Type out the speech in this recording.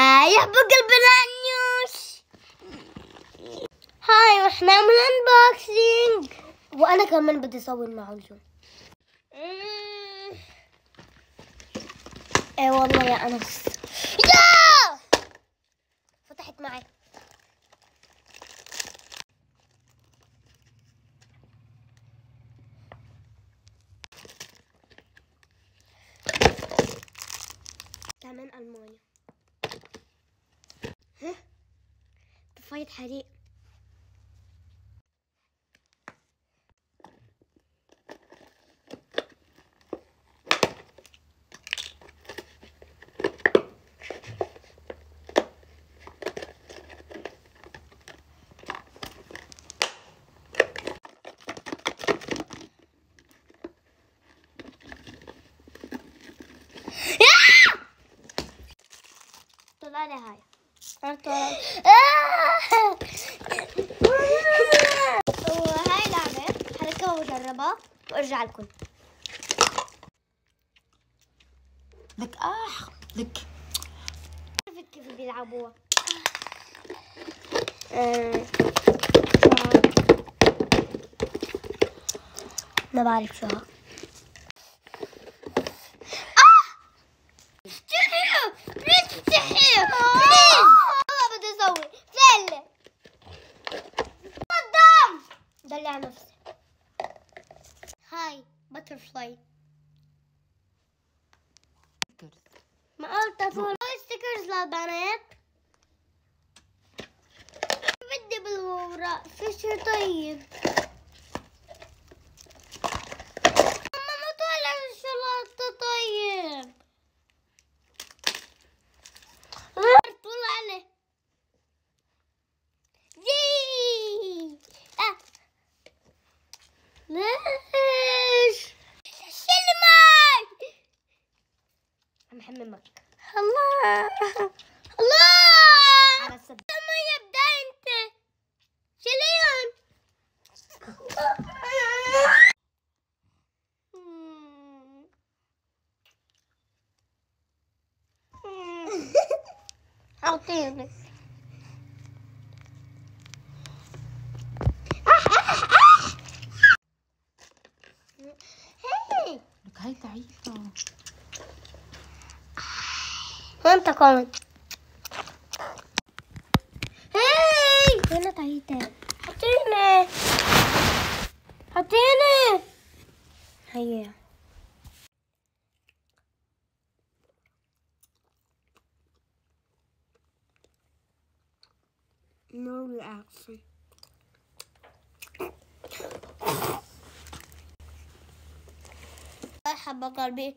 هاي حبق البلانيوش. هاي وإحنا نعمل انبوكسينج وأنا كمان بدي أسوي المعجون إيه والله يا أنس. يا! فتحت معي. كمان المانيا طفيت حريق. طلع لي هاي. وهاي لعبة حركها وجربها وارجع لكم. لك اخ لك. عرفت كيف بيلعبوها آه، ما بعرف شو هاي باترفلاي ما قلت أسوي ستيكرز للبنات بدي بالوراق في شي طيب ماما ما طالع الشوكولاتة طيب آه. الله الله على السب ما يبدا انت شليون اعطيني هي لك هاي ضعيفة وانت كمان. هاي! وين تعيتها حطيني. حطيني. هيا. No reaction مرحبا قلبي.